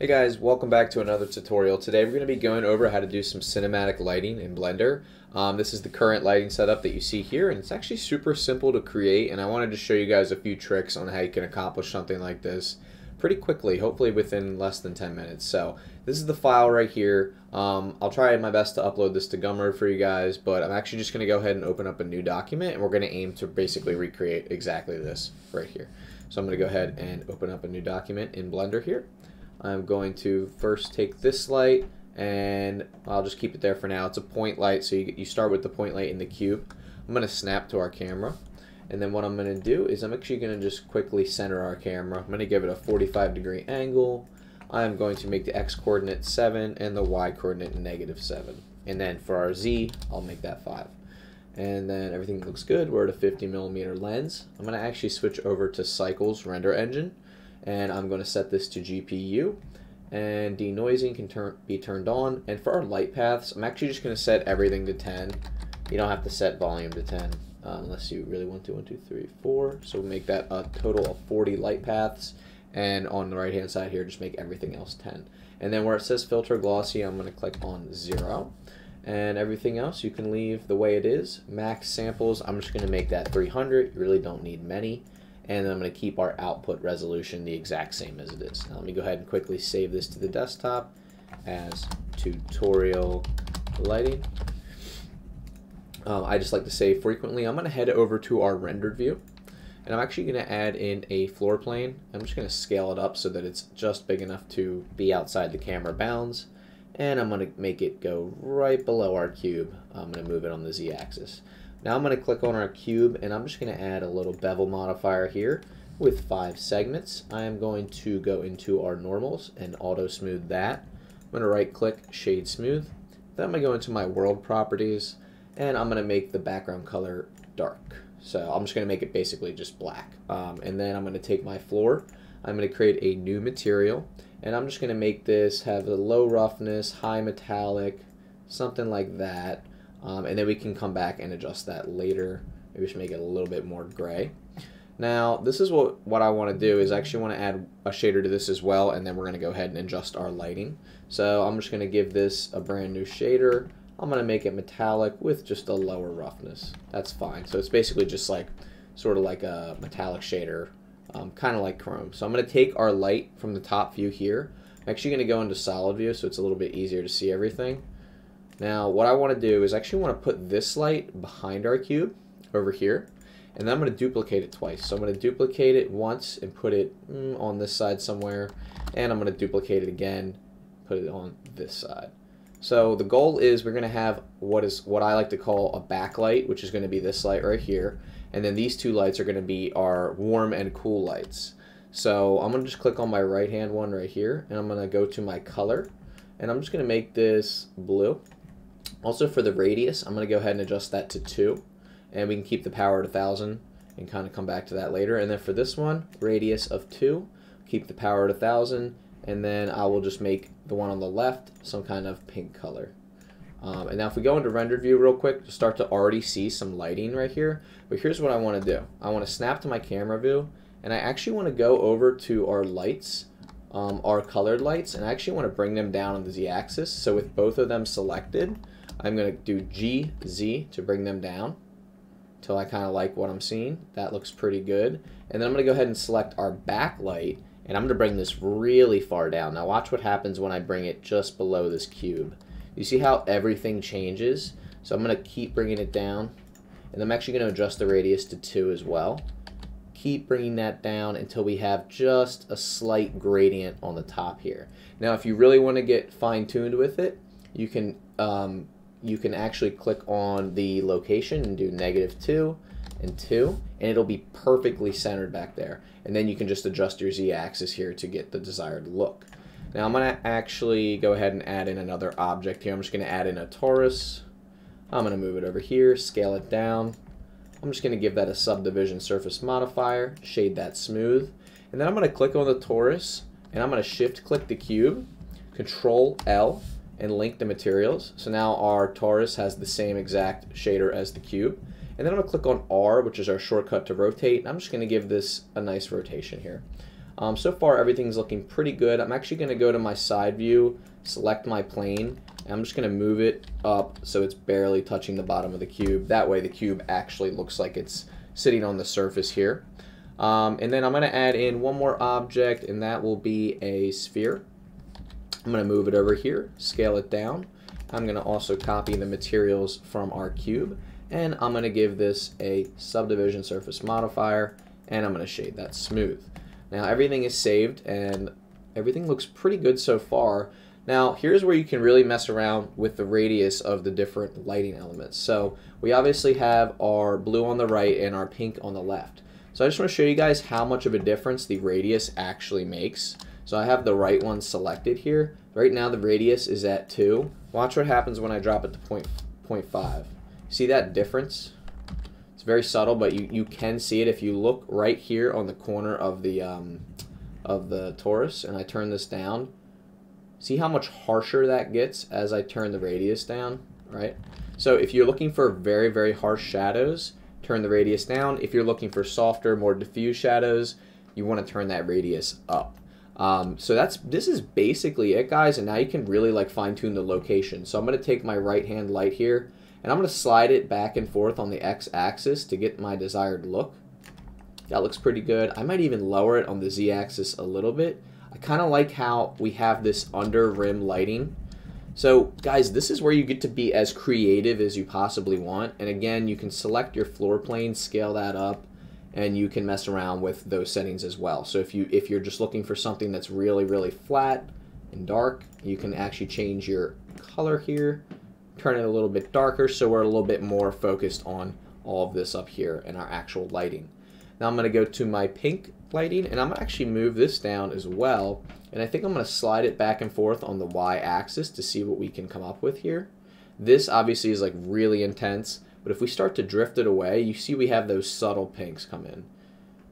Hey guys, welcome back to another tutorial. Today we're going to be going over how to do some cinematic lighting in Blender. Um, this is the current lighting setup that you see here and it's actually super simple to create and I wanted to show you guys a few tricks on how you can accomplish something like this pretty quickly, hopefully within less than 10 minutes. So this is the file right here. Um, I'll try my best to upload this to Gumroad for you guys, but I'm actually just going to go ahead and open up a new document and we're going to aim to basically recreate exactly this right here. So I'm going to go ahead and open up a new document in Blender here. I'm going to first take this light and I'll just keep it there for now. It's a point light, so you, you start with the point light in the cube. I'm going to snap to our camera. And then what I'm going to do is I'm actually going to just quickly center our camera. I'm going to give it a 45 degree angle. I'm going to make the x coordinate 7 and the y coordinate negative 7. And then for our z, I'll make that 5. And then everything looks good. We're at a 50 millimeter lens. I'm going to actually switch over to Cycles Render Engine and I'm going to set this to GPU and denoising can turn, be turned on. And for our light paths I'm actually just going to set everything to 10 you don't have to set volume to 10 um, unless you really want to. 1 2 3 4 so make that a total of 40 light paths. And on the right hand side here just make everything else 10 and then where it says filter glossy I'm going to click on 0 and everything else you can leave the way it is. Max samples I'm just going to make that 300 you really don't need many and I'm going to keep our output resolution the exact same as it is. Now let me go ahead and quickly save this to the desktop as tutorial lighting. Um, I just like to save frequently. I'm going to head over to our rendered view and I'm actually going to add in a floor plane. I'm just going to scale it up so that it's just big enough to be outside the camera bounds and I'm going to make it go right below our cube. I'm going to move it on the z-axis. Now I'm going to click on our cube and I'm just going to add a little bevel modifier here with five segments. I am going to go into our normals and auto smooth that. I'm going to right click shade smooth. Then I'm going to go into my world properties and I'm going to make the background color dark. So I'm just going to make it basically just black. Um, and then I'm going to take my floor. I'm going to create a new material and I'm just going to make this have a low roughness, high metallic, something like that. Um, and then we can come back and adjust that later. Maybe just make it a little bit more gray. Now, this is what, what I want to do is I actually want to add a shader to this as well, and then we're going to go ahead and adjust our lighting. So I'm just going to give this a brand new shader. I'm going to make it metallic with just a lower roughness. That's fine. So it's basically just like sort of like a metallic shader, um, kind of like Chrome. So I'm going to take our light from the top view here. I'm actually going to go into solid view so it's a little bit easier to see everything. Now what I want to do is actually want to put this light behind our cube over here and then I'm going to duplicate it twice. So I'm going to duplicate it once and put it mm, on this side somewhere and I'm going to duplicate it again put it on this side. So the goal is we're going to have what is what I like to call a backlight which is going to be this light right here and then these two lights are going to be our warm and cool lights. So I'm going to just click on my right hand one right here and I'm going to go to my color and I'm just going to make this blue also for the radius, I'm going to go ahead and adjust that to 2. And we can keep the power at 1000 and kind of come back to that later. And then for this one, radius of 2, keep the power at 1000. And then I will just make the one on the left some kind of pink color. Um, and now if we go into rendered view real quick, to start to already see some lighting right here. But here's what I want to do. I want to snap to my camera view, and I actually want to go over to our lights, um, our colored lights, and I actually want to bring them down on the z-axis. So with both of them selected, I'm going to do G, Z to bring them down until I kind of like what I'm seeing. That looks pretty good. And then I'm going to go ahead and select our backlight and I'm going to bring this really far down. Now watch what happens when I bring it just below this cube. You see how everything changes? So I'm going to keep bringing it down and I'm actually going to adjust the radius to 2 as well. Keep bringing that down until we have just a slight gradient on the top here. Now if you really want to get fine-tuned with it, you can um, you can actually click on the location and do negative 2 and 2 and it'll be perfectly centered back there. And then you can just adjust your z-axis here to get the desired look. Now I'm going to actually go ahead and add in another object here. I'm just going to add in a torus. I'm going to move it over here scale it down. I'm just going to give that a subdivision surface modifier shade that smooth. And then I'm going to click on the torus and I'm going to shift click the cube control L and link the materials. So now our torus has the same exact shader as the cube. And then I'm to click on R, which is our shortcut to rotate. I'm just going to give this a nice rotation here. Um, so far, everything's looking pretty good. I'm actually going to go to my side view, select my plane, and I'm just going to move it up so it's barely touching the bottom of the cube. That way the cube actually looks like it's sitting on the surface here. Um, and then I'm going to add in one more object, and that will be a sphere. I'm going to move it over here, scale it down. I'm going to also copy the materials from our cube, and I'm going to give this a subdivision surface modifier, and I'm going to shade that smooth. Now everything is saved, and everything looks pretty good so far. Now, here's where you can really mess around with the radius of the different lighting elements. So we obviously have our blue on the right and our pink on the left. So I just want to show you guys how much of a difference the radius actually makes. So I have the right one selected here. Right now the radius is at 2. Watch what happens when I drop it to point, 0.5. See that difference? It's very subtle, but you, you can see it if you look right here on the corner of the, um, of the torus and I turn this down. See how much harsher that gets as I turn the radius down, right? So if you're looking for very, very harsh shadows, turn the radius down. If you're looking for softer, more diffuse shadows, you want to turn that radius up. Um, so that's this is basically it, guys. And now you can really like fine tune the location. So I'm going to take my right hand light here, and I'm going to slide it back and forth on the x-axis to get my desired look. That looks pretty good. I might even lower it on the z-axis a little bit. I kind of like how we have this under rim lighting so guys, this is where you get to be as creative as you possibly want. And again, you can select your floor plane, scale that up, and you can mess around with those settings as well. So if you if you're just looking for something that's really really flat and dark, you can actually change your color here, turn it a little bit darker so we're a little bit more focused on all of this up here and our actual lighting. Now I'm going to go to my pink lighting and I'm going to actually move this down as well and I think I'm going to slide it back and forth on the y-axis to see what we can come up with here. This obviously is like really intense, but if we start to drift it away, you see we have those subtle pinks come in.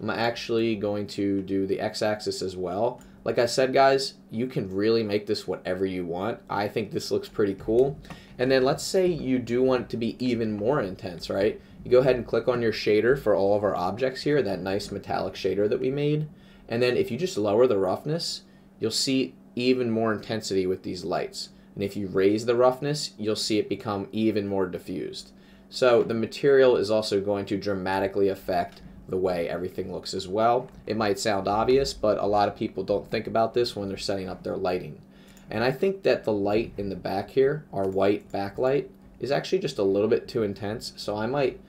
I'm actually going to do the x-axis as well. Like I said, guys, you can really make this whatever you want. I think this looks pretty cool. And then let's say you do want it to be even more intense, right? You go ahead and click on your shader for all of our objects here, that nice metallic shader that we made. And then if you just lower the roughness, you'll see even more intensity with these lights. And if you raise the roughness, you'll see it become even more diffused. So the material is also going to dramatically affect the way everything looks as well. It might sound obvious, but a lot of people don't think about this when they're setting up their lighting. And I think that the light in the back here, our white backlight, is actually just a little bit too intense. So I might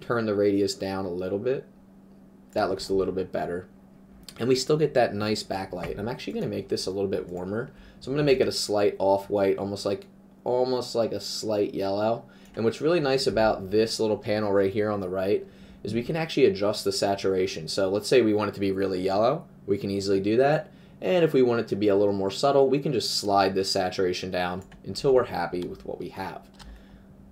turn the radius down a little bit. That looks a little bit better and we still get that nice backlight. I'm actually going to make this a little bit warmer. So I'm going to make it a slight off-white, almost like almost like a slight yellow. And what's really nice about this little panel right here on the right is we can actually adjust the saturation. So let's say we want it to be really yellow, we can easily do that. And if we want it to be a little more subtle, we can just slide this saturation down until we're happy with what we have.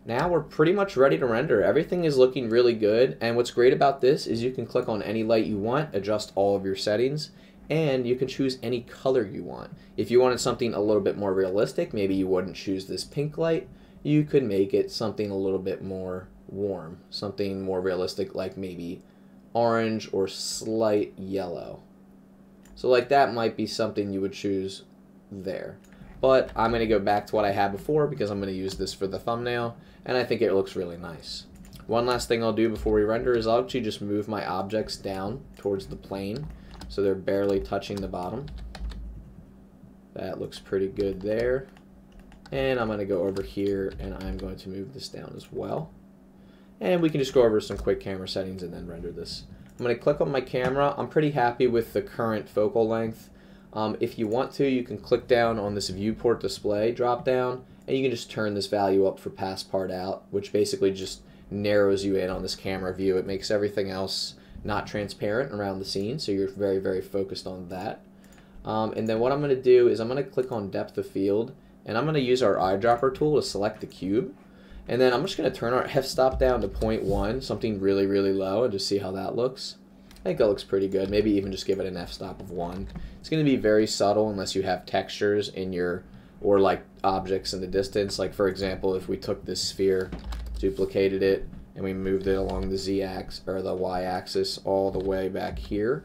Now we're pretty much ready to render. Everything is looking really good. And what's great about this is you can click on any light you want, adjust all of your settings, and you can choose any color you want. If you wanted something a little bit more realistic, maybe you wouldn't choose this pink light, you could make it something a little bit more warm, something more realistic like maybe orange or slight yellow. So like that might be something you would choose there. But I'm going to go back to what I had before because I'm going to use this for the thumbnail and I think it looks really nice. One last thing I'll do before we render is I'll actually just move my objects down towards the plane so they're barely touching the bottom. That looks pretty good there. And I'm going to go over here and I'm going to move this down as well. And we can just go over some quick camera settings and then render this. I'm going to click on my camera. I'm pretty happy with the current focal length. Um, if you want to, you can click down on this viewport display drop down and you can just turn this value up for passepartout, which basically just narrows you in on this camera view. It makes everything else not transparent around the scene, so you're very, very focused on that. Um, and then what I'm going to do is I'm going to click on depth of field, and I'm going to use our eyedropper tool to select the cube. And then I'm just going to turn our f-stop down to 0.1, something really, really low, and just see how that looks. I think that looks pretty good. Maybe even just give it an f-stop of 1. It's going to be very subtle unless you have textures in your or like objects in the distance. Like for example, if we took this sphere, duplicated it, and we moved it along the z-axis or the y-axis all the way back here,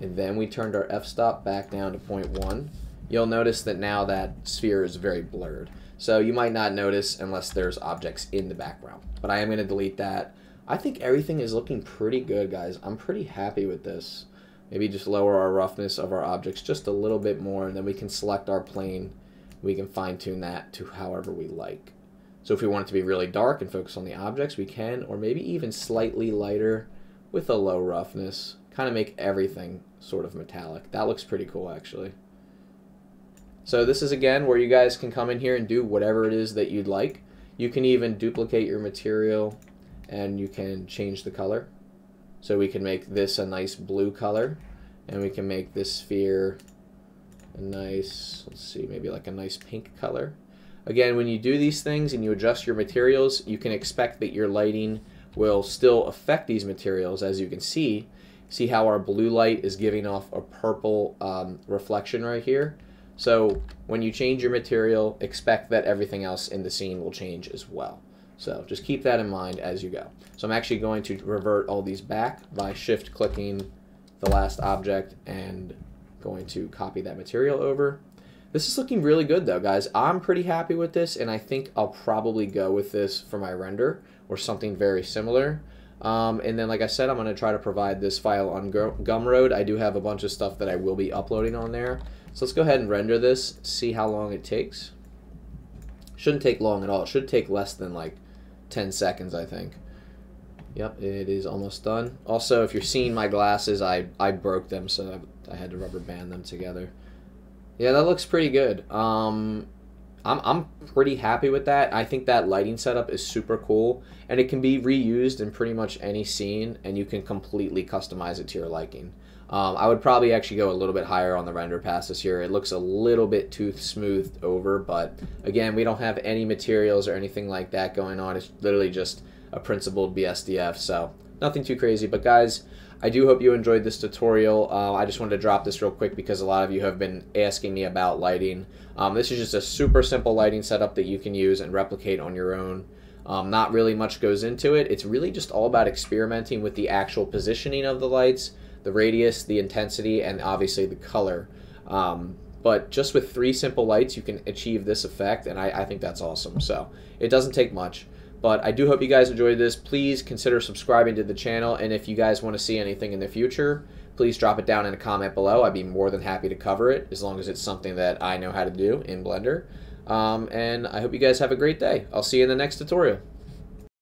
and then we turned our f-stop back down to 0.1, you'll notice that now that sphere is very blurred. So you might not notice unless there's objects in the background. But I am going to delete that. I think everything is looking pretty good, guys. I'm pretty happy with this. Maybe just lower our roughness of our objects just a little bit more, and then we can select our plane. We can fine tune that to however we like. So if we want it to be really dark and focus on the objects, we can, or maybe even slightly lighter with a low roughness. Kind of make everything sort of metallic. That looks pretty cool, actually. So this is, again, where you guys can come in here and do whatever it is that you'd like. You can even duplicate your material, and you can change the color. So we can make this a nice blue color, and we can make this sphere a nice, let's see, maybe like a nice pink color. Again, when you do these things and you adjust your materials, you can expect that your lighting will still affect these materials. As you can see, see how our blue light is giving off a purple um, reflection right here. So when you change your material, expect that everything else in the scene will change as well. So just keep that in mind as you go. So I'm actually going to revert all these back by shift clicking the last object and going to copy that material over. This is looking really good though, guys. I'm pretty happy with this, and I think I'll probably go with this for my render or something very similar. Um, and then, like I said, I'm going to try to provide this file on Gumroad. I do have a bunch of stuff that I will be uploading on there. So let's go ahead and render this, see how long it takes. Shouldn't take long at all. It should take less than like 10 seconds, I think. Yep, it is almost done. Also, if you're seeing my glasses, I, I broke them, so I, I had to rubber band them together. Yeah, that looks pretty good. Um, I'm, I'm pretty happy with that. I think that lighting setup is super cool, and it can be reused in pretty much any scene, and you can completely customize it to your liking. Um, I would probably actually go a little bit higher on the render passes here. It looks a little bit too smoothed over, but again, we don't have any materials or anything like that going on. It's literally just a principled BSDF, so nothing too crazy. But guys, I do hope you enjoyed this tutorial. Uh, I just wanted to drop this real quick because a lot of you have been asking me about lighting. Um, this is just a super simple lighting setup that you can use and replicate on your own. Um, not really much goes into it. It's really just all about experimenting with the actual positioning of the lights, the radius, the intensity, and obviously the color. Um, but just with three simple lights, you can achieve this effect, and I, I think that's awesome. So it doesn't take much. But I do hope you guys enjoyed this. Please consider subscribing to the channel, and if you guys want to see anything in the future, please drop it down in a comment below. I'd be more than happy to cover it, as long as it's something that I know how to do in Blender. Um, and I hope you guys have a great day. I'll see you in the next tutorial.